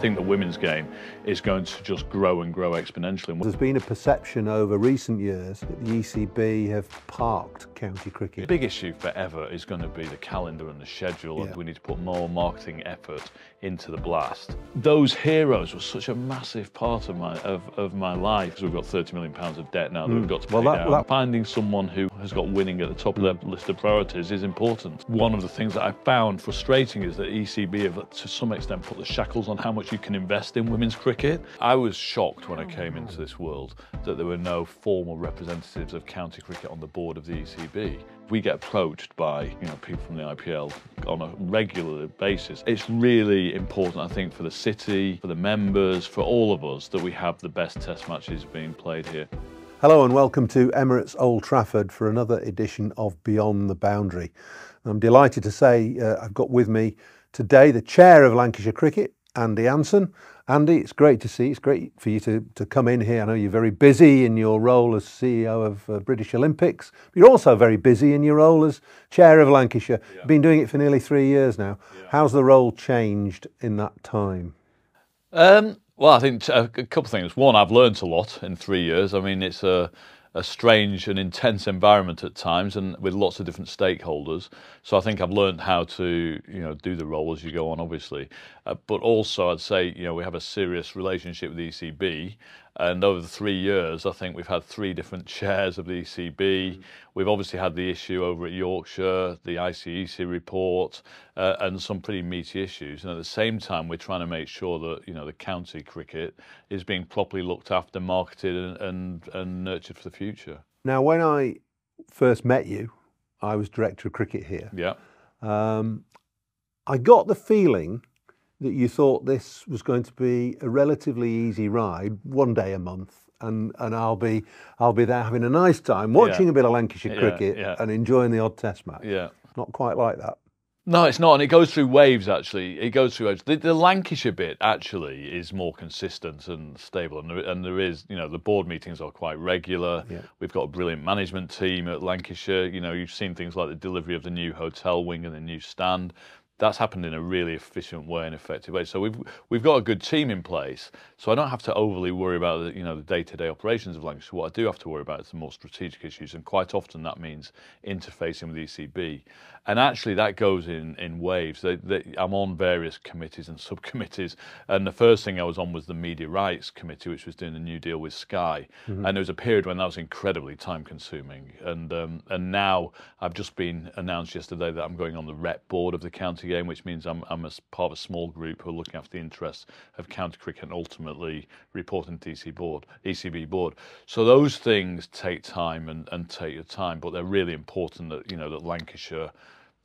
think the women's game is going to just grow and grow exponentially. There's been a perception over recent years that the ECB have parked county cricket. The big issue forever is going to be the calendar and the schedule, yeah. and we need to put more marketing effort into the blast. Those heroes were such a massive part of my of, of my life. Because we've got 30 million pounds of debt now that mm. we've got to pay well, that, down. That... Finding someone who has got winning at the top of their list of priorities is important. One of the things that I found frustrating is that ECB have to some extent put the shackles on how much you can invest in women's cricket. I was shocked when I came into this world that there were no formal representatives of county cricket on the board of the ECB. We get approached by you know people from the IPL on a regular basis. It's really important, I think, for the city, for the members, for all of us that we have the best Test matches being played here. Hello and welcome to Emirates Old Trafford for another edition of Beyond the Boundary. I'm delighted to say uh, I've got with me today the chair of Lancashire Cricket, Andy Anson. Andy, it's great to see. It's great for you to, to come in here. I know you're very busy in your role as CEO of uh, British Olympics. But you're also very busy in your role as chair of Lancashire. Yeah. You've been doing it for nearly three years now. Yeah. How's the role changed in that time? Um, well, I think a couple of things. One, I've learned a lot in three years. I mean, it's a a strange and intense environment at times and with lots of different stakeholders. So I think I've learned how to, you know, do the role as you go on, obviously. Uh, but also I'd say, you know, we have a serious relationship with ECB and over the three years, I think we've had three different chairs of the ECB. Mm. We've obviously had the issue over at Yorkshire, the ICEC report, uh, and some pretty meaty issues. And at the same time, we're trying to make sure that you know the county cricket is being properly looked after, marketed, and and, and nurtured for the future. Now, when I first met you, I was director of cricket here. Yeah. Um, I got the feeling that you thought this was going to be a relatively easy ride, one day a month, and, and I'll be I'll be there having a nice time, watching yeah. a bit of Lancashire yeah, cricket yeah. and enjoying the odd Test match. Yeah, not quite like that. No, it's not, and it goes through waves. Actually, it goes through waves. The, the Lancashire bit actually is more consistent and stable, and there, and there is, you know, the board meetings are quite regular. Yeah. We've got a brilliant management team at Lancashire. You know, you've seen things like the delivery of the new hotel wing and the new stand that's happened in a really efficient way and effective way. So we've we've got a good team in place. So I don't have to overly worry about the, you know the day-to-day operations of Lancashire. What I do have to worry about is the more strategic issues, and quite often that means interfacing with ECB. And actually, that goes in in waves. They, they, I'm on various committees and subcommittees, and the first thing I was on was the media rights committee, which was doing the new deal with Sky. Mm-hmm. And there was a period when that was incredibly time-consuming. And um, and now I've just been announced yesterday that I'm going on the rep board of the county game, which means I'm, I'm a part of a small group who are looking after the interests of county cricket and ultimately reporting to ECB board, ECB board. So those things take time and, and take your time, but they're really important that you know that Lancashire,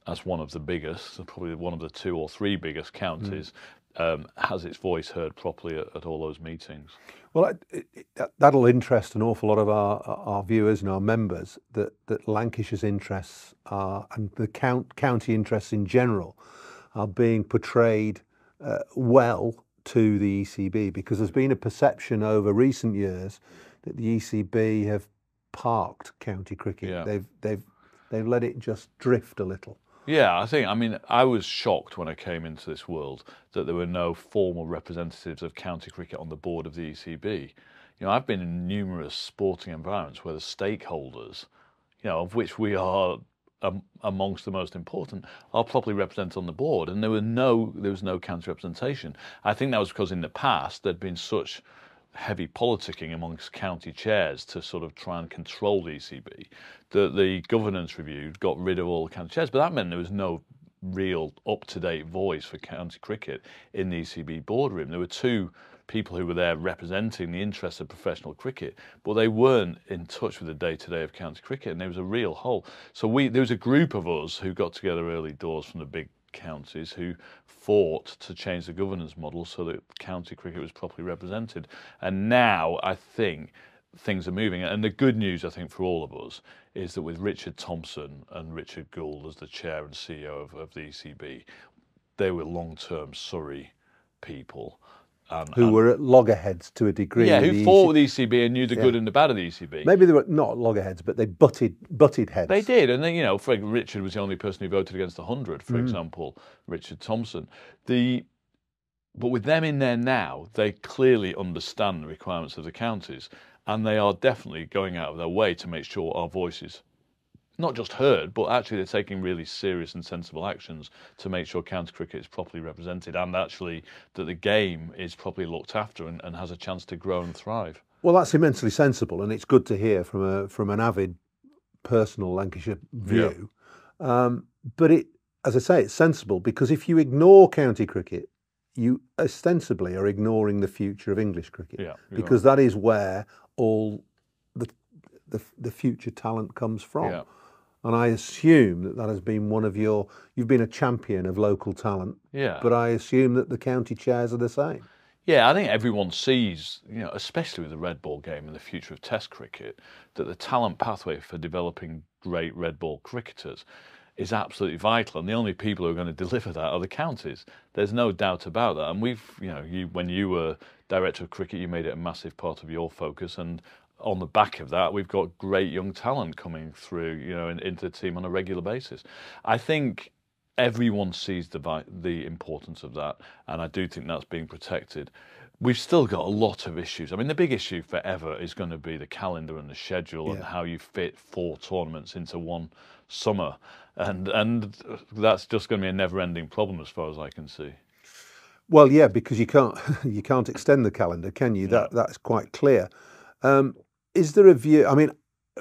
as one of the biggest, probably one of the two or three biggest counties, mm. Um, has its voice heard properly at, at all those meetings. Well, it, it, that'll interest an awful lot of our, our viewers and our members that, that Lancashire's interests are, and the count, county interests in general are being portrayed uh, well to the ECB because there's been a perception over recent years that the ECB have parked county cricket. Yeah. They've they've they've let it just drift a little. Yeah, I think I mean I was shocked when I came into this world that there were no formal representatives of county cricket on the board of the ECB. You know, I've been in numerous sporting environments where the stakeholders, you know, of which we are um, amongst the most important are properly represented on the board, and there were no there was no county representation. I think that was because in the past there'd been such heavy politicking amongst county chairs to sort of try and control the ECB that the governance review got rid of all the county chairs, but that meant there was no real up to date voice for county cricket in the ECB boardroom. There were two people who were there representing the interests of professional cricket, but they weren't in touch with the day to day of county cricket, and there was a real hole. So we there was a group of us who got together early doors from the big counties who fought to change the governance model so that county cricket was properly represented. And now I think things are moving. And the good news, I think, for all of us is that with Richard Thompson and Richard Gould as the chair and CEO of, of the ECB, they were long term Surrey people. Um, who were at loggerheads to a degree. Yeah, who fought with ECB and knew the yeah. good and the bad of the ECB. Maybe they were not loggerheads, but they butted butted heads. They did, and then you know, Fred Richard was the only person who voted against the hundred, for mm. example, Richard Thompson. The but with them in there now, they clearly understand the requirements of the counties, and they are definitely going out of their way to make sure our voices not just heard, but actually they're taking really serious and sensible actions to make sure county cricket is properly represented and actually that the game is properly looked after and, and has a chance to grow and thrive. Well, that's immensely sensible, and it's good to hear from a from an avid personal Lancashire view. Yeah. Um, but it, as I say, it's sensible because if you ignore county cricket, you ostensibly are ignoring the future of English cricket yeah, because that is where all the, the, the future talent comes from. Yeah. And I assume that that has been one of your, you've been a champion of local talent. Yeah. But I assume that the county chairs are the same. Yeah, I think everyone sees, you know, especially with the red ball game and the future of Test cricket, that the talent pathway for developing great red ball cricketers is absolutely vital, and the only people who are going to deliver that are the counties. There's no doubt about that. And we've, you know, you when you were director of cricket, you made it a massive part of your focus, and on the back of that, we've got great young talent coming through, you know, in, into the team on a regular basis. I think everyone sees the the importance of that, and I do think that's being protected. We've still got a lot of issues. I mean, the big issue forever is going to be the calendar and the schedule yeah. and how you fit four tournaments into one summer, and and that's just going to be a never-ending problem as far as I can see. Well, yeah, because you can't you can't extend the calendar, can you? That that's quite clear. Um, is there a view? I mean,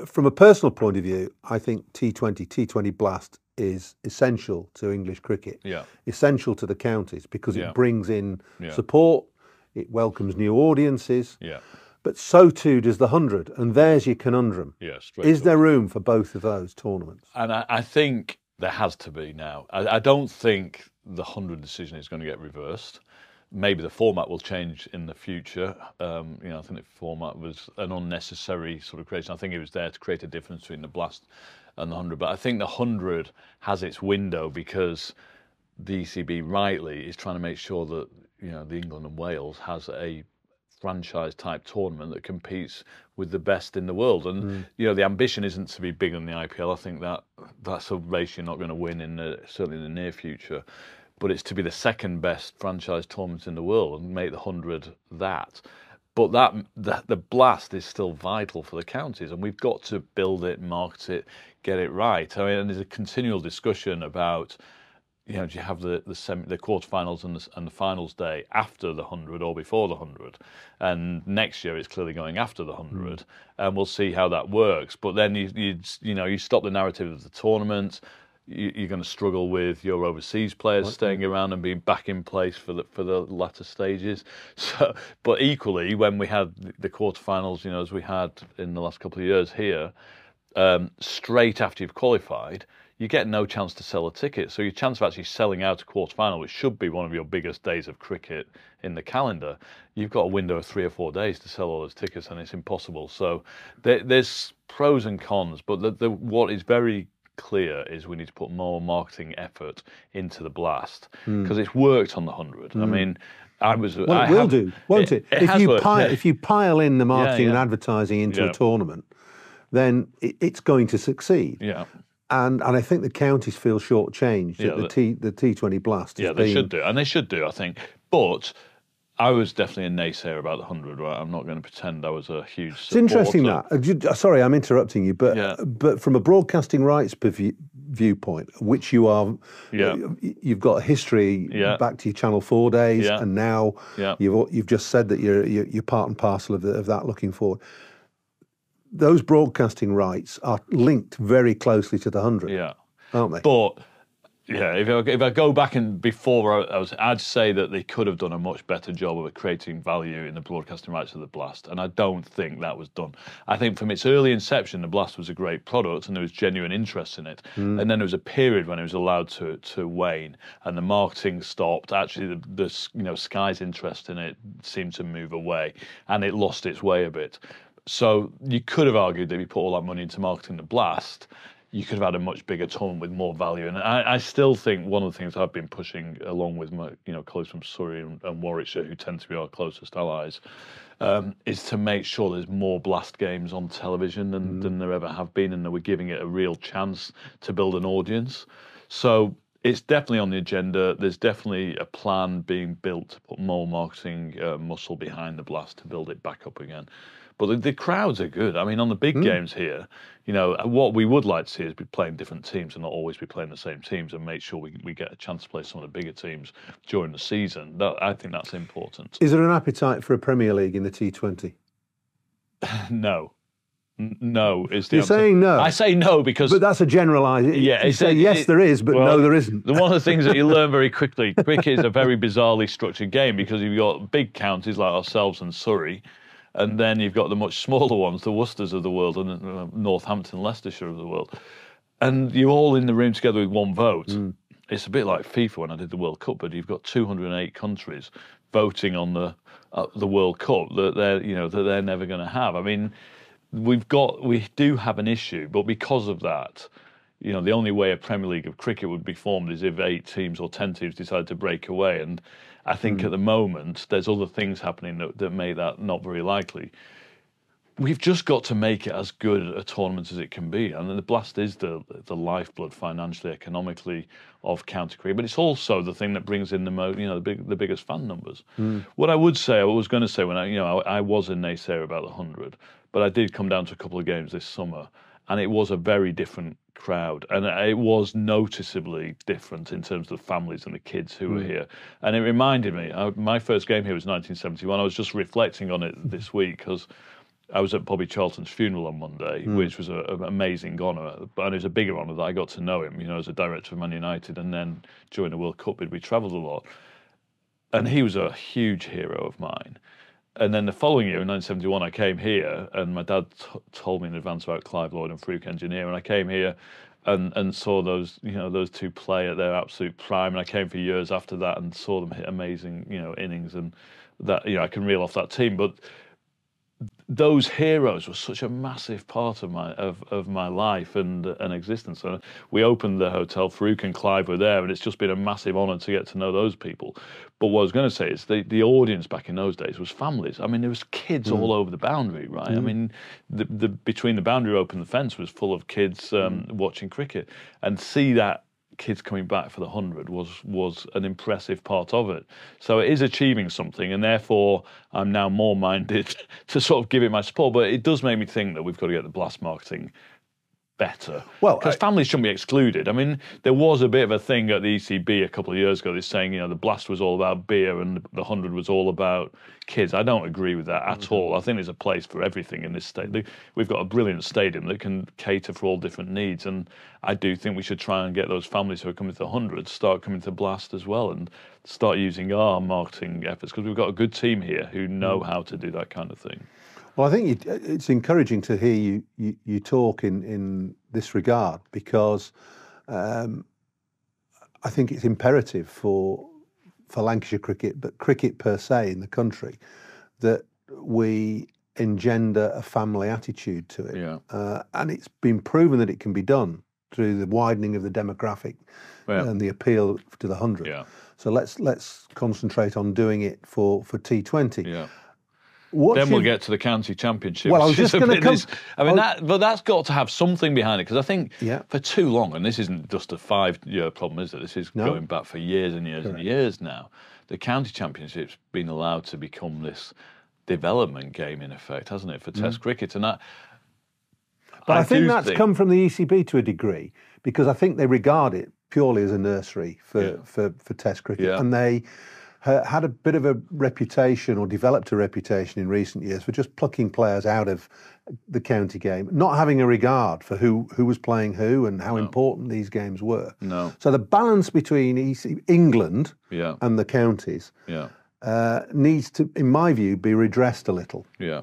from a personal point of view, I think T20, T20 Blast is essential to English cricket. Yeah. Essential to the counties because yeah. it brings in yeah. support, it welcomes new audiences. Yeah. But so too does the 100. And there's your conundrum. Yeah, is there room for both of those tournaments? And I, I think there has to be now. I, I don't think the 100 decision is going to get reversed maybe the format will change in the future. Um, you know, I think the format was an unnecessary sort of creation. I think it was there to create a difference between the blast and the hundred. But I think the hundred has its window because the ECB rightly is trying to make sure that you know the England and Wales has a franchise type tournament that competes with the best in the world. And mm. you know the ambition isn't to be bigger than the IPL. I think that that's a race you're not going to win in the, certainly in the near future but it's to be the second best franchise tournament in the world and make the 100 that. But that the, the blast is still vital for the counties, and we've got to build it, market it, get it right. I mean, and there's a continual discussion about, you know, do you have the the, semi, the quarterfinals and the, and the finals day after the hundred or before the hundred? And next year it's clearly going after the hundred, mm. and we'll see how that works. But then you you you know you stop the narrative of the tournament you're going to struggle with your overseas players staying around and being back in place for the for the latter stages. So, but equally, when we had the quarterfinals, you know, as we had in the last couple of years here, um, straight after you've qualified, you get no chance to sell a ticket. So your chance of actually selling out a quarterfinal, which should be one of your biggest days of cricket in the calendar, you've got a window of three or four days to sell all those tickets, and it's impossible. So there, there's pros and cons, but the, the, what is very clear is we need to put more marketing effort into the blast because hmm. mm. it's worked on the hundred. Mm. I hmm. mean, I was. Well, I it will have, do, won't it? it? it if you worked, pile, yeah. if you pile in the marketing yeah, yeah. and advertising into a tournament, then it, it's going to succeed. Yeah. And and I think the counties feel shortchanged yeah, the T the T Twenty Blast. Yeah, they should do, and they should do. I think, but I was definitely a naysayer about the hundred. Right, I'm not going to pretend I was a huge. Supporter. It's interesting that. Uh, sorry, I'm interrupting you, but yeah. but from a broadcasting rights viewpoint, which you are, yeah. Uh, you've got a history yeah. back to your Channel Four days, yeah. and now yeah. you've you've just said that you're you're part and parcel of, the, of that looking forward. Those broadcasting rights are linked very closely to the hundred, yeah, aren't they? But yeah, if I, if I go back and before I was, I'd say that they could have done a much better job of creating value in the broadcasting rights of the Blast, and I don't think that was done. I think from its early inception, the Blast was a great product, and there was genuine interest in it. Mm. And then there was a period when it was allowed to to wane, and the marketing stopped. Actually, the, the you know Sky's interest in it seemed to move away, and it lost its way a bit. So you could have argued that we put all that money into marketing the Blast you could have had a much bigger tournament with more value. And I, I, still think one of the things I've been pushing, along with my, you know, colleagues from Surrey and, and Warwickshire, who tend to be our closest allies, um, is to make sure there's more blast games on television than, mm. than there ever have been, and that we're giving it a real chance to build an audience. So it's definitely on the agenda. There's definitely a plan being built to put more marketing uh, muscle behind the blast to build it back up again. But the, the crowds are good. I mean, on the big mm. games here, you know, what we would like to see is be playing different teams and not always be playing the same teams and make sure we, we get a chance to play some of the bigger teams during the season. That, I think that's important. Is there an appetite for a Premier League in the T20? no. No, is the You're answer. saying no. I say no because. But that's a generalised. Yeah, you say yes, it, there is, but well, no, there isn't. One of the things that you learn very quickly, cricket is a very bizarrely structured game because you've got big counties like ourselves and Surrey, and then you've got the much smaller ones, the Worcesters of the world, and uh, Northampton, Leicestershire of the world, and you're all in the room together with one vote. Mm. It's a bit like FIFA when I did the World Cup, but you've got 208 countries voting on the uh, the World Cup that they're you know that they're never going to have. I mean we've got we do have an issue, but because of that, you know, the only way a Premier League of cricket would be formed is if eight teams or ten teams decide to break away. And I think mm. at the moment there's other things happening that, that make that not very likely. We've just got to make it as good a tournament as it can be, and the Blast is the the lifeblood financially, economically of county cricket. But it's also the thing that brings in the most, you know, the big, the biggest fan numbers. Mm. What I would say, I was going to say when I, you know, I, I was a naysayer about the hundred, but I did come down to a couple of games this summer, and it was a very different crowd, and it was noticeably different in terms of the families and the kids who mm. were here. And it reminded me, I, my first game here was 1971. I was just reflecting on it this week because. I was at Bobby Charlton's funeral on Monday, mm. which was an amazing honour, and it was a bigger honour that I got to know him, you know, as a director of Man United, and then during the World Cup, we travelled a lot, and he was a huge hero of mine and then the following year, in 1971, I came here, and my dad t- told me in advance about Clive Lloyd and Farokh Engineer, and I came here and and saw those you know those two play at their absolute prime, and I came for years after that and saw them hit amazing you know innings, and that you know I can reel off that team, but those heroes were such a massive part of my of, of my life and and existence. So we opened the hotel. Farokh and Clive were there, and it's just been a massive honour to get to know those people. But what I was going to say is the the audience back in those days was families. I mean, there was kids mm. all over the boundary, right? Mm. I mean, the the between the boundary rope and the fence was full of kids um, mm. watching cricket, and see that kids coming back for the 100 was was an impressive part of it. So it is achieving something, and therefore I'm now more minded to sort of give it my support. But it does make me think that we've got to get the blast marketing better. Well, because families shouldn't be excluded. I mean, there was a bit of a thing at the ECB a couple of years ago. They're saying, you know, the blast was all about beer and the hundred was all about kids. I don't agree with that at mm-hmm. all. I think there's a place for everything in this state. We've got a brilliant stadium that can cater for all different needs, and I do think we should try and get those families who are coming to the hundred start coming to blast as well, and start using our marketing efforts because we've got a good team here who know mm. how to do that kind of thing. Well, I think it's encouraging to hear you, you, you talk in, in this regard because um, I think it's imperative for for Lancashire cricket, but cricket per se in the country, that we engender a family attitude to it. Yeah. Uh, and it's been proven that it can be done through the widening of the demographic yeah. and the appeal to the hundred. Yeah. So let's let's concentrate on doing it for for T20. Yeah. Then we'll get to the county championship. Well, I was just going to come. I mean, that, but that's got to have something behind it because I think yeah. for too long, and this isn't just a five-year problem, is it? This is no. going back for years and years Correct. and years now. The county championship's been allowed to become this development game, in effect, hasn't it, for mm. Test cricket? And that. But I, I think that's think... come from the ECB to a degree because I think they regard it purely as a nursery for yeah. for, for Test cricket, yeah. and they had a bit of a reputation or developed a reputation in recent years for just plucking players out of the county game, not having a regard for who, who was playing who and how no. important these games were. No. So the balance between England yeah. and the counties yeah uh, needs to, in my view, be redressed a little. Yeah,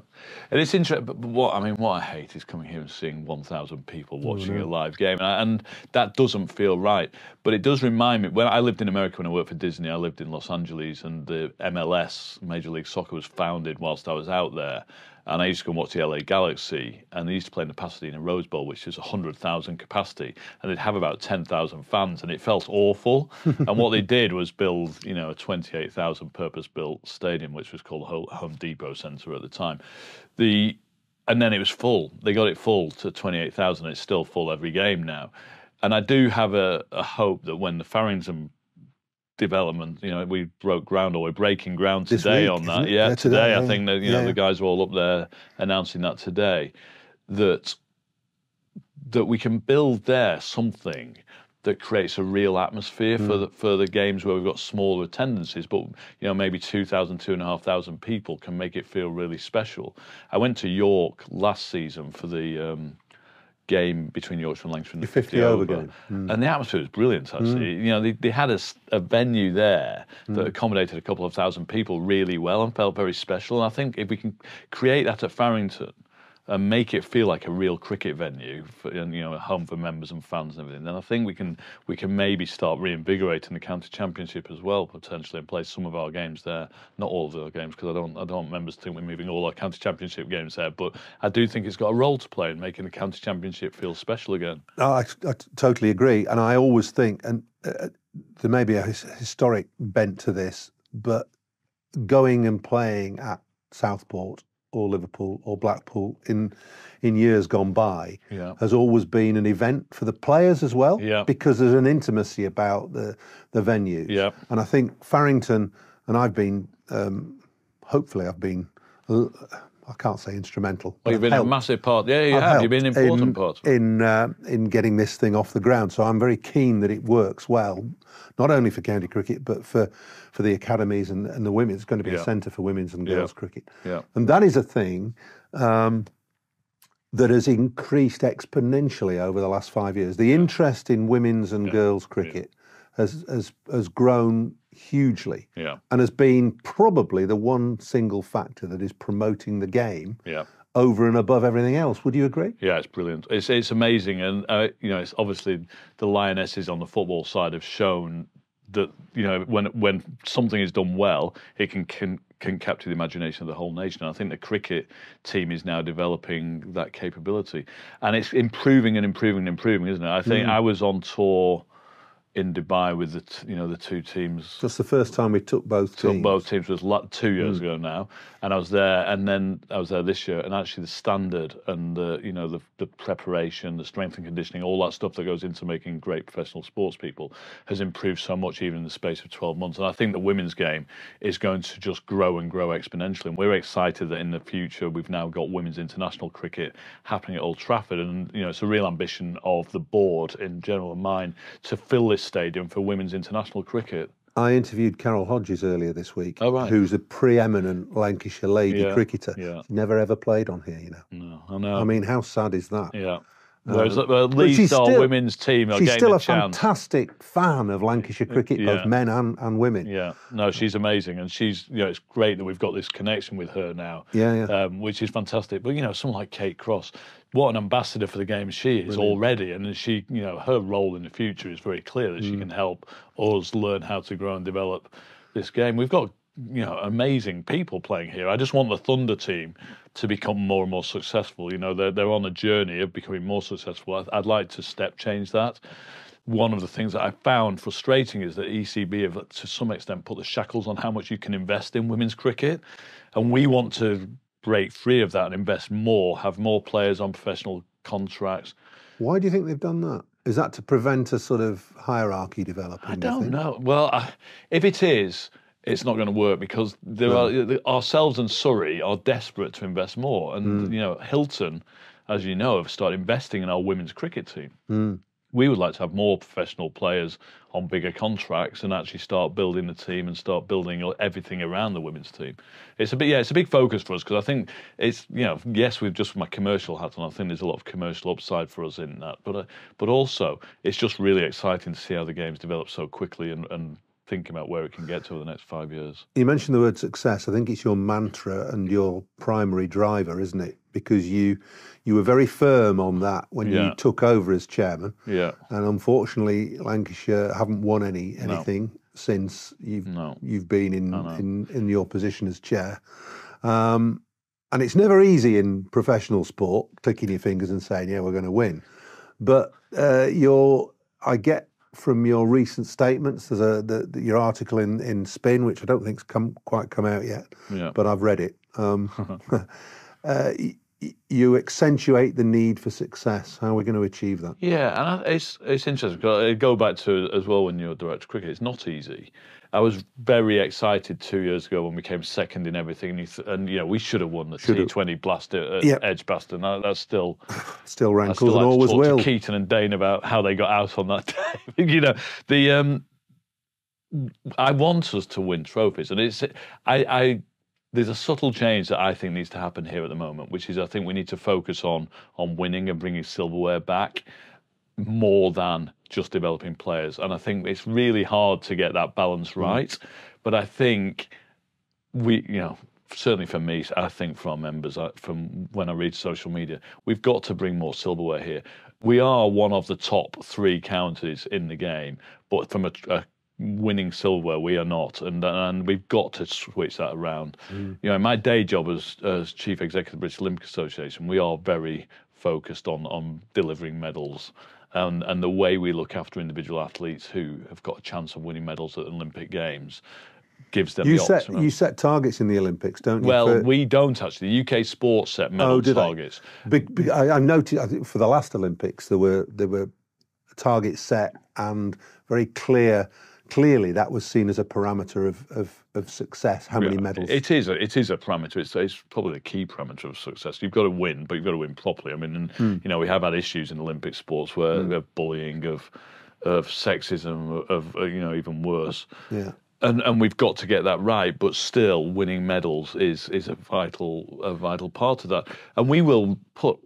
and it's interesting. But what I mean, what I hate is coming here and seeing 1,000 people oh, watching a live game, and, I, and, that doesn't feel right. But it does remind me when I lived in America when I worked for Disney. I lived in Los Angeles, and the MLS, Major League Soccer, was founded whilst I was out there, and I used to go and watch the LA Galaxy, and they used to play in the Pasadena Rose Bowl, which is 100,000 capacity, and they'd have about 10,000 fans, and it felt awful. and what they did was build, you know, a 28,000 purpose-built stadium, which was called Home Depot Center at the time. The and then it was full. They got it full to 28,000. It's still full every game now. and I do have a, a hope that when the Farington development. You know, we broke ground or we're breaking ground today week, on that. Yeah, Yeah, today. today, I think that you know the guys are all up there announcing that today. That that we can build there something that creates a real atmosphere for the for the games where we've got smaller attendances, but you know maybe 2,000, 2,500 people can make it feel really special. I went to York last season for the um, game between Yorkshire and Lancashire in the 50 over game. and the atmosphere was brilliant. Actually, you know, they, they had a, a venue there that accommodated a couple of thousand people really well and felt very special. And I think if we can create that at Farington and make it feel like a real cricket venue, for, and you know, a home for members and fans and everything, then I think we can we can maybe start reinvigorating the county championship as well potentially and play some of our games there. Not all of our games because I don't I don't want members to think we're moving all our county championship games there, but I do think it's got a role to play in making the county championship feel special again. I, I totally agree, and I always think, and uh, there may be a his- historic bent to this, but going and playing at Southport or Liverpool or Blackpool in in years gone by Yeah. has always been an event for the players as well, Yeah. because there's an intimacy about the the venues. Yeah. and I think Farington, and I've been, um, hopefully, I've been. I can't say instrumental. Well, you've been a massive part. Yeah, you I've have. You've been an important in, part. in uh, in getting this thing off the ground. So I'm very keen that it works well, not only for county cricket but for for the academies and, and the women. It's going to be Yeah. a centre for women's and girls cricket, Yeah. and that is a thing um, that has increased exponentially over the last five years. The interest in women's and girls cricket has has has grown hugely Yeah. and has been probably the one single factor that is promoting the game Yeah. over and above everything else. Would you agree? Yeah, it's brilliant. It's it's amazing, and uh, you know, it's obviously the Lionesses on the football side have shown that you know when when something is done well, it can can can capture the imagination of the whole nation. And I think the cricket team is now developing that capability, and it's improving and improving and improving, isn't it? I think I was on tour in Dubai with the t- you know the two teams That's the first time we took both took teams. both teams was lo- two years hmm. ago now, and I was there, and then I was there this year, and actually the standard and the you know the the preparation, the strength and conditioning, all that stuff that goes into making great professional sports people has improved so much even in the space of twelve months, and I think the women's game is going to just grow and grow exponentially, and we're excited that in the future we've now got women's international cricket happening at Old Trafford, and you know it's a real ambition of the board in general and mine to fill this stadium for women's international cricket. I interviewed Carole Hodges earlier this week, Oh, right. who's a preeminent Lancashire lady Yeah, cricketer. yeah. Never ever played on here, you know. No, I know. I mean, how sad is that? Yeah. Whereas at but least our still- women's team are She's still a a fantastic fan of Lancashire cricket, yeah. both men and, and women. Yeah, no, she's amazing, and she's you know it's great that we've got this connection with her now. Yeah, yeah. um, which is fantastic. But you know, someone like Kate Cross, what an ambassador for the game she is already, and she you know her role in the future is very clear that she Mm. can help us learn how to grow and develop this game. We've got you know amazing people playing here. I just want the Thunder team to become more and more successful. You know, they're they're on a journey of becoming more successful. I'd, I'd like to step change that. One of the things that I found frustrating is that ECB have, to some extent, put the shackles on how much you can invest in women's cricket, and we want to break free of that and invest more, have more players on professional contracts. Why do you think they've done that? Is that to prevent a sort of hierarchy developing? I don't know. Well, I, if it is, it's not going to work because there are ourselves and Surrey are desperate to invest more, and you know Hilton, as you know, have started investing in our women's cricket team. We would like to have more professional players on bigger contracts and actually start building the team and start building everything around the women's team. It's a bit, yeah, it's a big focus for us because I think it's, you know, yes, we've just my commercial hat on. I think there's a lot of commercial upside for us in that, but uh, but also it's just really exciting to see how the game's developed so quickly and, and thinking about where it can get to over the next five years. You mentioned the word success. I think it's your mantra and your primary driver, isn't it? Because you you were very firm on that when Yeah. you took over as chairman. Yeah, And unfortunately, Lancashire haven't won any anything since you've No. you've been in, in in your position as chair. Um, and it's never easy in professional sport, clicking your fingers and saying, "Yeah, we're going to win." But uh, your, I get from your recent statements. There's a the, the- your article in in Spin, which I don't think's come quite come out yet, yeah, but I've read it. Um, uh, you accentuate the need for success. How are we going to achieve that? Yeah, and it's it's interesting. because I go back to as well when you're director of cricket. It's not easy. I was very excited two years ago when we came second in everything, and, th- and you know we should have won the T20 blast at yep. Edgbaston. That, that's still still rankles still and always will. Keaton and Dane about how they got out on that day. you know the um, I want us to win trophies, and it's I, I there's a subtle change that I think needs to happen here at the moment, which is I think we need to focus on on winning and bringing silverware back more than just developing players. And I think it's really hard to get that balance mm. right. Mm. But I think we, you know, certainly for me, I think for our members, from when I read social media, we've got to bring more silverware here. We are one of the top three counties in the game, but from a, a winning silver. we are not, and and we've got to switch that around. Mm. You know, my day job as as chief executive of the British Olympic Association, we are very focused on on delivering medals and and the way we look after individual athletes who have got a chance of winning medals at the Olympic Games gives them you the set you set targets in the Olympics, don't you? Well, for... we don't actually. The UK sports set medal oh, targets. I? I, I noticed for the last Olympics there were there were targets set and very clear clearly that was seen as a parameter of, of, of success. How many medals? It is. A, it is a parameter. It's, it's probably the key parameter of success. You've got to win, but you've got to win properly. I mean, and, mm. you know, we have had issues in Olympic sports where mm. we have bullying, of of sexism, of, of you know, even worse. Yeah. And, and we've got to get that right, but still, winning medals is is a vital a vital part of that. And we will put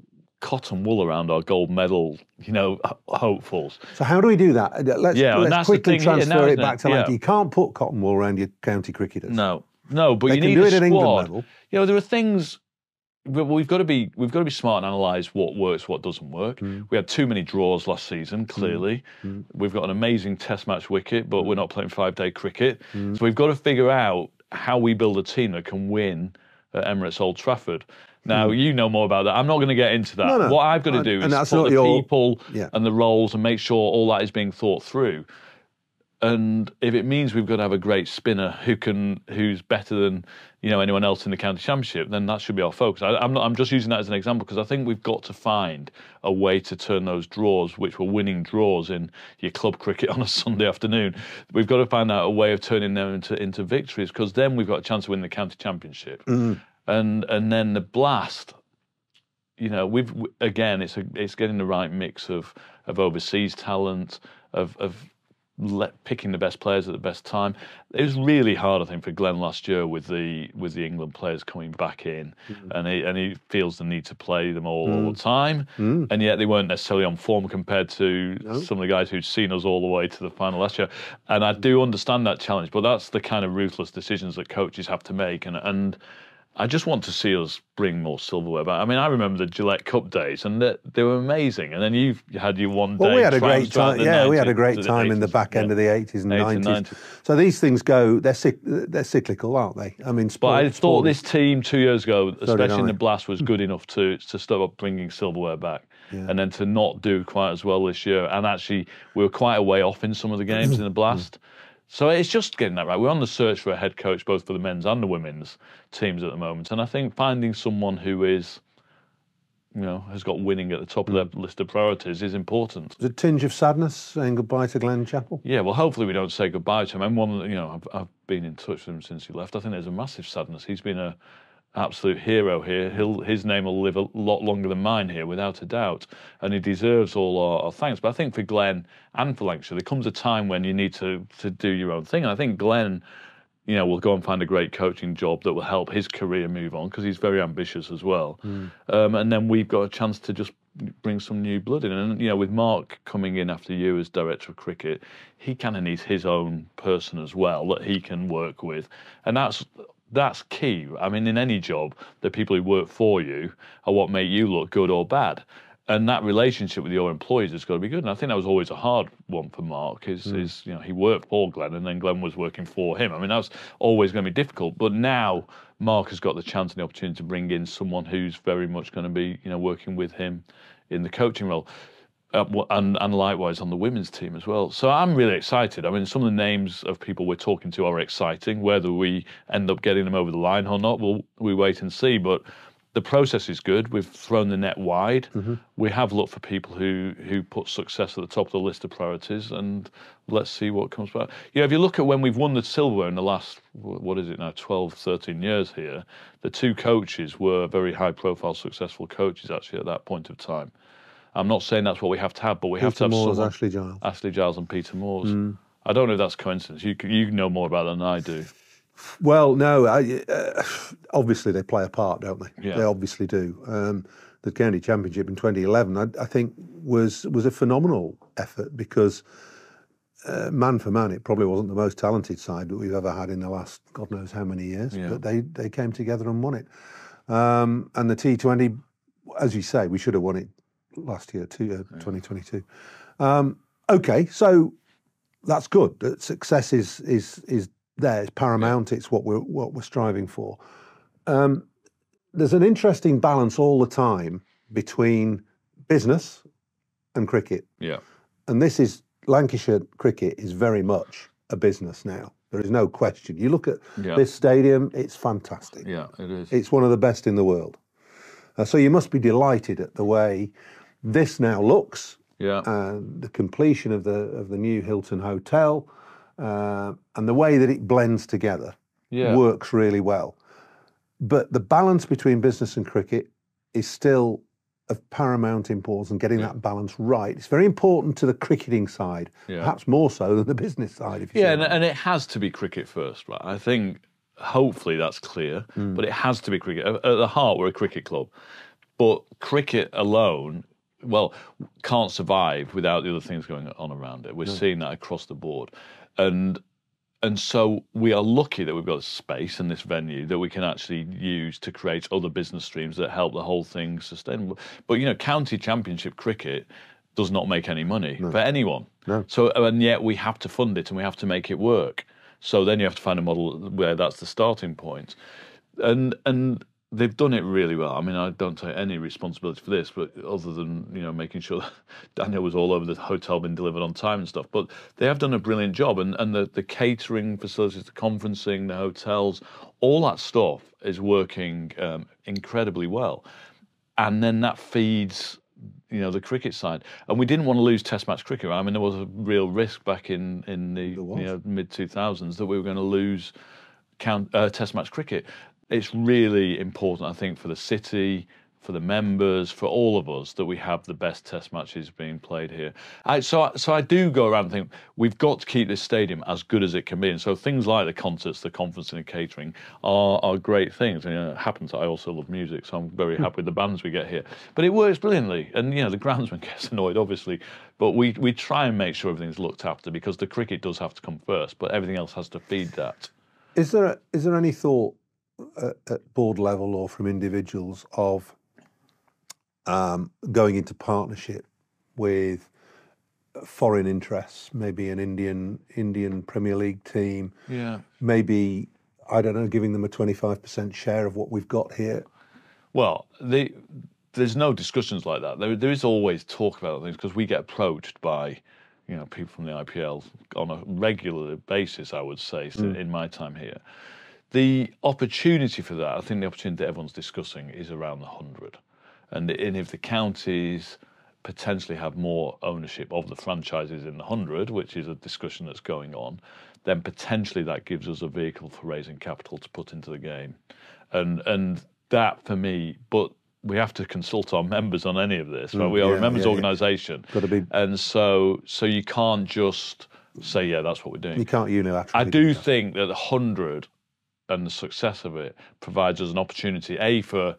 cotton wool around our gold medal, you know, hopefuls. So how do we do that? Let's, yeah, let's quickly transfer now, it back to Lanky. Yeah. You can't put cotton wool around your county cricketers. No, no, but they you need do it a squad. Level. You know, there are things. We've got to be we've got to be smart and analyse what works, what doesn't work. Mm. We had too many draws last season. Clearly, mm. mm. we've got an amazing Test match wicket, but we're not playing five day cricket. Mm. So we've got to figure out how we build a team that can win at Emirates Old Trafford. Now mm. you know more about that. I'm not going to get into that. No, no. What I've got to do is put the your, people yeah. and the roles and make sure all that is being thought through. And if it means we've got to have a great spinner who can, who's better than you know anyone else in the county championship, then that should be our focus. I, am not. I'm just using that as an example because I think we've got to find a way to turn those draws, which were winning draws in your club cricket on a Sunday afternoon, we've got to find out a way of turning them into into victories because then we've got a chance to win the county championship. Mm and and then the blast you know we've again it's a, it's getting the right mix of of overseas talent of of let, picking the best players at the best time. It was really hard, I think, for Glen last year with the with the England players coming back in, mm. and he and he feels the need to play them all, mm. all the time, mm. and yet they weren't necessarily on form compared to no. some of the guys who'd seen us all the way to the final last year. And I do understand that challenge, but that's the kind of ruthless decisions that coaches have to make, and and I just want to see us bring more silverware back. I mean, I remember the Gillette Cup days, and they, they were amazing. And then you had your one day. Well, we had a great time. Yeah, we had a great time in the back end yeah. of the eighties and nineties. So these things go. They're they're cyclical, aren't they? I mean, sport, but I thought this team two years ago, especially in the Blast, was good enough to to start bringing silverware back. Yeah. And then to not do quite as well this year, and actually we were quite a way off in some of the games in the mm. Blast. So it's just getting that right. We're on the search for a head coach, both for the men's and the women's teams at the moment. And I think finding someone who is, you know, has got winning at the top of their mm. list of priorities is important. There's a tinge of sadness saying goodbye to Glen Chapple. Yeah, well, hopefully we don't say goodbye to him. I'm one, you know, I've, I've been in touch with him since he left. I think there's a massive sadness. He's been a absolute hero here. He'll, his name will live a lot longer than mine here, without a doubt, and he deserves all our, our, thanks. But I think for Glen and for Lancashire, there comes a time when you need to to do your own thing, and I think Glen. You know, will go and find a great coaching job that will help his career move on because he's very ambitious as well. Mm. Um, and then we've got a chance to just bring some new blood in. And you know, with Mark coming in after you as director of cricket, he kind of needs his own person as well that he can work with, and that's that's key. I mean, in any job, the people who work for you are what make you look good or bad. And that relationship with your employees has got to be good. And I think that was always a hard one for Mark. Is, mm. is you know he worked for Glen, and then Glen was working for him. I mean, that was always going to be difficult. But now Mark has got the chance and the opportunity to bring in someone who's very much going to be you know working with him in the coaching role and, and likewise on the women's team as well. So I'm really excited. I mean, some of the names of people we're talking to are exciting. Whether we end up getting them over the line or not, we'll we wait and see. But the process is good. We've thrown the net wide. Mm-hmm. We have looked for people who who put success at the top of the list of priorities, and let's see what comes back. You know, if you look at when we've won the silver in the last what is it now, 12, 13 years here, the two coaches were very high profile, successful coaches actually at that point of time. I'm not saying that's what we have to have, but we Peter have to have Moores, someone, Ashley Giles. Ashley Giles and Peter Moores. Mm. I don't know if that's coincidence. You you know more about than I do. Well, no. I, uh, obviously, they play a part, don't they? Yeah. They obviously do. Um, the county championship in 2011, I, I, think, was was a phenomenal effort because uh, man for man, it probably wasn't the most talented side that we've ever had in the last God knows how many years. Yeah. But they they came together and won it. Um, and the T20, as you say, we should have won it last year, too, uh, 2022. Um, okay, so that's good. That success is is is there. It's paramount. It's what we're what we're striving for. Um, there's an interesting balance all the time between business and cricket. Yeah. And this is Lancashire cricket is very much a business now. There is no question. You look at yeah. this stadium; it's fantastic. Yeah, it is. It's one of the best in the world. Uh, so you must be delighted at the way this now looks. Yeah. And the completion of the of the new Hilton Hotel uh, and the way that it blends together yeah. works really well. But the balance between business and cricket is still of paramount importance and getting yeah. that balance right. It's very important to the cricketing side, yeah. perhaps more so than the business side. If you yeah, and, and, it has to be cricket first, right? I think hopefully that's clear, mm. but it has to be cricket. At the heart, we're a cricket club, but cricket alone well, can't survive without the other things going on around it. We're no. seeing that across the board and and so we are lucky that we've got space in this venue that we can actually use to create other business streams that help the whole thing sustainable. But you know, county championship cricket does not make any money no. for anyone. No. So and yet we have to fund it and we have to make it work. So then you have to find a model where that's the starting point. And and they've done it really well. I mean, I don't take any responsibility for this, but other than you know making sure that Daniel was all over the hotel being delivered on time and stuff. But they have done a brilliant job, and and the the catering facilities, the conferencing, the hotels, all that stuff is working um, incredibly well, and then that feeds. You know the cricket side, and we didn't want to lose Test match cricket. Right? I mean, there was a real risk back in in the you know, mid two thousands that we were going to lose count, uh, Test match cricket it's really important, I think, for the city, for the members, for all of us, that we have the best Test matches being played here. I, so, so I do go around and think we've got to keep this stadium as good as it can be. And so things like the concerts, the conferencing, and catering are, are great things. And you know, it happens I also love music, so I'm very hmm. happy with the bands we get here. But it works brilliantly. And you know, the groundsman gets annoyed, obviously, but we we try and make sure everything's looked after because the cricket does have to come first, but everything else has to feed that. Is there is there any thought at, at board level or from individuals of um, going into partnership with foreign interests, maybe an Indian Indian Premier League team, yeah, maybe I don't know, giving them a twenty five percent share of what we've got here. Well, the, there's no discussions like that. There, there is always talk about things because we get approached by, you know, people from the IPL on a regular basis. I would say mm. in my time here, the opportunity for that, I think the opportunity that everyone's discussing is around the 100. And, and if the counties potentially have more ownership of the franchises in the 100, which is a discussion that's going on, then potentially that gives us a vehicle for raising capital to put into the game. And, and that for me, but we have to consult our members on any of this. Right? Mm, we are yeah, a members' yeah, organisation, yeah. be... and so so you can't just say, yeah, that's what we're doing. You can't unilaterally. I do think that the hundred and the success of it provides us an opportunity, a for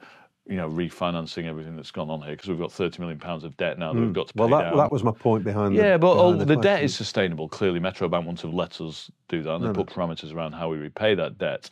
you know refinancing everything that's gone on here because we've got 30 million pounds of debt now that mm. we've got to pay well that, down. that was my point behind yeah the, but the, the, debt is sustainable clearly metro bank want to let us do that and no, they put no. parameters around how we repay that debt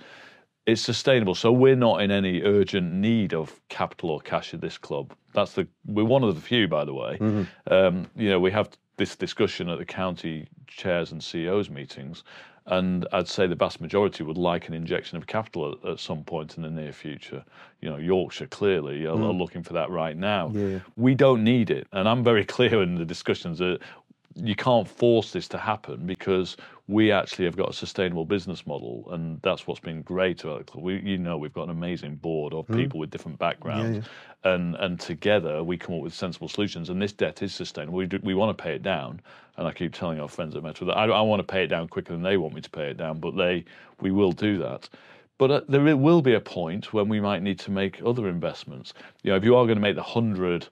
it's sustainable so we're not in any urgent need of capital or cash at this club that's the we're one of the few by the way mm-hmm. um, you know we have this discussion at the county chairs and ceos meetings and I'd say the vast majority would like an injection of capital at, at some point in the near future. You know, Yorkshire clearly are, mm. are looking for that right now. Yeah. We don't need it, and I'm very clear in the discussions that you can't force this to happen because we actually have got a sustainable business model, and that's what's been great about the club. We, you know, we've got an amazing board of mm. people with different backgrounds, yeah, yeah. and and together we come up with sensible solutions. And this debt is sustainable. We do, we want to pay it down, and I keep telling our friends at Metro that I, I want to pay it down quicker than they want me to pay it down, but they we will do that. But uh, there will be a point when we might need to make other investments. You know, if you are going to make the hundred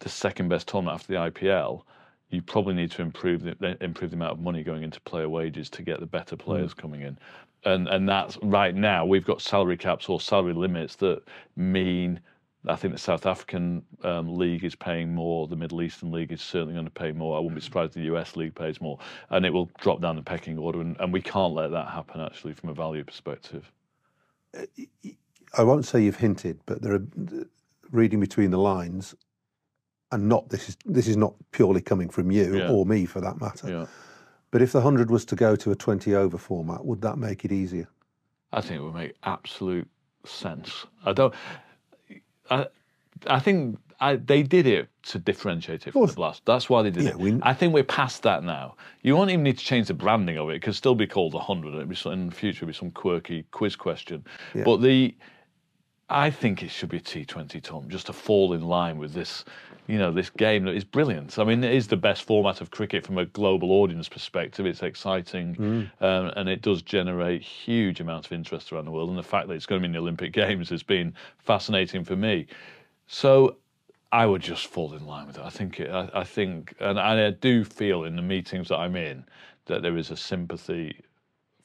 the second best tournament after the IPL, you probably need to improve the improve the amount of money going into player wages to get the better players mm. coming in, and and that's right now we've got salary caps or salary limits that mean. I think the South African um, league is paying more. The Middle Eastern league is certainly going to pay more. I wouldn't be surprised if the US league pays more, and it will drop down the pecking order. And, and we can't let that happen. Actually, from a value perspective, I won't say you've hinted, but there are reading between the lines and not this is this is not purely coming from you yeah. or me for that matter. Yeah. But if the hundred was to go to a twenty over format, would that make it easier? I think it would make absolute sense. I don't. I I think I, they did it to differentiate it from the blast. That's why they did yeah, it. We... I think we're past that now. You won't even need to change the branding of it. It could still be called the hundred. It'd be in the future. It'd be some quirky quiz question. Yeah. But the I think it should be a T20 Tom, just to fall in line with this you know, this game that is brilliant. I mean, it is the best format of cricket from a global audience perspective. It's exciting, mm. um, and it does generate huge amounts of interest around the world. And the fact that it's going to be in the Olympic Games has been fascinating for me. So I would just fall in line with it. I think, it, I, I think, and I do feel in the meetings that I'm in that there is a sympathy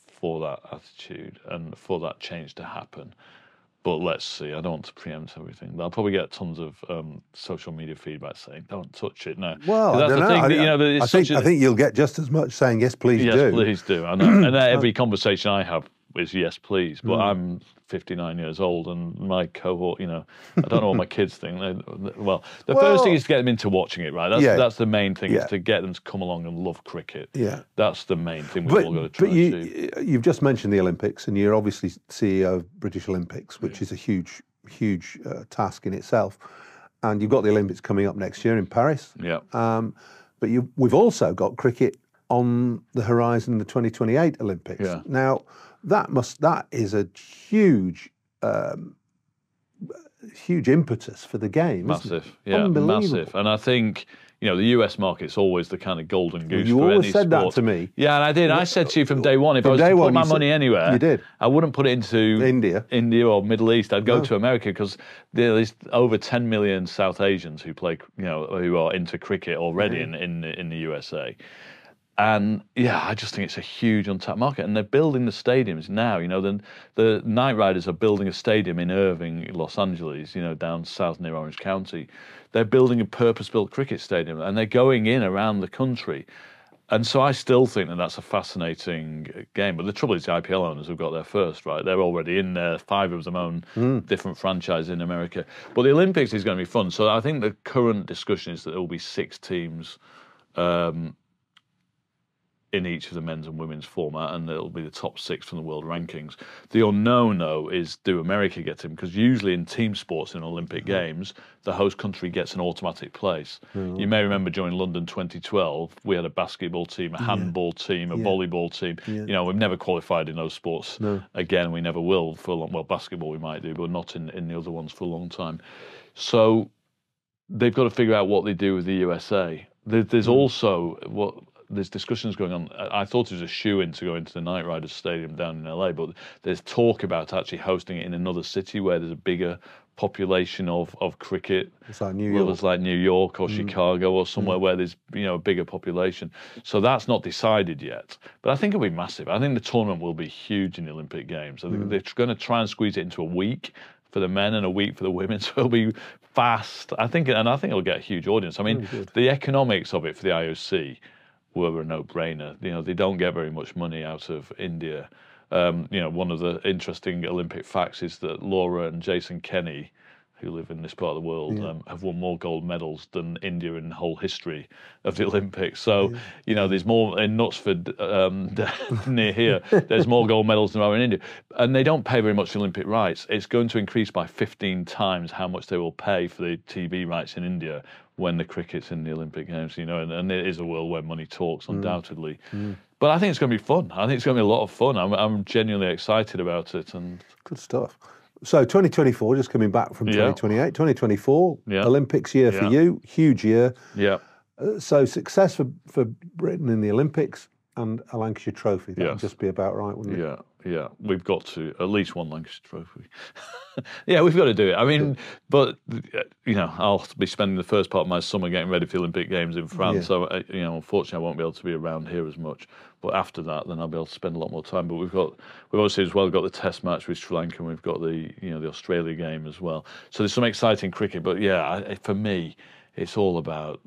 for that attitude and for that change to happen but let's see. I don't want to preempt everything. I'll probably get tons of um, social media feedback saying, "Don't touch it." No. Well, that's I the thing. I, you know, I think a, I think you'll get just as much saying, "Yes, please yes, do." Yes, please do. I know. and every conversation I have is yes, please. But mm. I'm 59 years old, and my cohort, you know, I don't know what my kids think. They, well, the well, first thing is to get them into watching it, right? That's yeah, that's the main thing yeah. is to get them to come along and love cricket. Yeah, that's the main thing we've but, all got to try. But you, you've just mentioned the Olympics, and you're obviously CEO of British Olympics, which yeah. is a huge, huge uh, task in itself. And you've got the Olympics coming up next year in Paris. Yeah. Um, but you, we've also got cricket on the horizon, the 2028 Olympics. Yeah. Now that must that is a huge um, huge impetus for the game. Massive, yeah, massive. And I think you know the US market's always the kind of golden goose. You for always said sport. that to me. Yeah, and I did. I said to you from day one, if from I was to put my money said, anywhere, you did. I wouldn't put it into India, India or Middle East. I'd go no. to America because there's over 10 million South Asians who play, you know, who are into cricket already yeah. in, in in the USA. And yeah, I just think it's a huge untapped market. And they're building the stadiums now. You know, the, the Knight Riders are building a stadium in Irvine, Los Angeles, you know, down south near Orange County. They're building a purpose built cricket stadium and they're going in around the country. And so I still think that that's a fascinating game. But the trouble is, the IPL owners have got there first, right? They're already in there. Five of them own mm. different franchises in America. But the Olympics is going to be fun. So I think the current discussion is that there will be six teams. Um, in each of the men's and women's format, and it'll be the top six from the world rankings. The unknown, though, is do America get him? Because usually in team sports in Olympic mm-hmm. Games, the host country gets an automatic place. Mm-hmm. You may remember during London 2012, we had a basketball team, a handball yeah. team, a yeah. volleyball team. Yeah. You know, we've never qualified in those sports no. again. We never will for a long. Well, basketball we might do, but not in in the other ones for a long time. So they've got to figure out what they do with the USA. There's mm. also what there's discussions going on. I thought it was a shoe in to go into the Knight Riders Stadium down in LA, but there's talk about actually hosting it in another city where there's a bigger population of, of cricket. It's like New York. It's like New York or mm. Chicago or somewhere mm. where there's you know a bigger population. So that's not decided yet. But I think it'll be massive. I think the tournament will be huge in the Olympic Games. I think mm. they're going to try and squeeze it into a week for the men and a week for the women. So it'll be fast. I think, and I think it'll get a huge audience. I mean, the economics of it for the IOC were a no-brainer. You know, they don't get very much money out of India. Um, you know, one of the interesting Olympic facts is that Laura and Jason Kenny, who live in this part of the world, yeah. um, have won more gold medals than India in the whole history of the Olympics. So, yeah. you know, there's more in Knutsford um, near here. There's more gold medals than there are in India, and they don't pay very much for Olympic rights. It's going to increase by 15 times how much they will pay for the TV rights in India when the cricket's in the Olympic Games, you know, and, and it is a world where money talks, undoubtedly. Mm. But I think it's going to be fun. I think it's going to be a lot of fun. I'm, I'm genuinely excited about it. And good stuff. So 2024, just coming back from 2028, yeah. 2024, yeah. Olympics year yeah. for you, huge year. Yeah. Uh, so success for, for Britain in the Olympics and a Lancashire Trophy. That yes. would just be about right, wouldn't it? Yeah, yeah. We've got to at least one Lancashire Trophy. yeah, we've got to do it. I mean, but you know, I'll be spending the first part of my summer getting ready for the Olympic Games in France. Yeah. So uh, you know, unfortunately, I won't be able to be around here as much. But after that, then I'll be able to spend a lot more time. But we've got we've obviously as well got the Test match with Sri Lanka, and we've got the you know the Australia game as well. So there's some exciting cricket. But yeah, I, for me, it's all about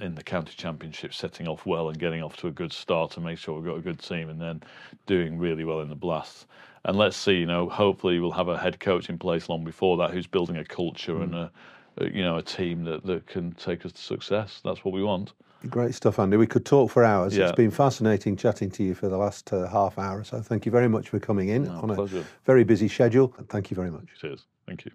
in the county championship, setting off well and getting off to a good start and make sure we've got a good team, and then doing really well in the blasts. And let's see, you know, hopefully we'll have a head coach in place long before that who's building a culture mm. and a, a, you know, a team that, that can take us to success. That's what we want. Great stuff, Andy. We could talk for hours. Yeah. It's been fascinating chatting to you for the last uh, half hour. So thank you very much for coming in no, on pleasure. a very busy schedule. Thank you very much. Cheers. Thank you.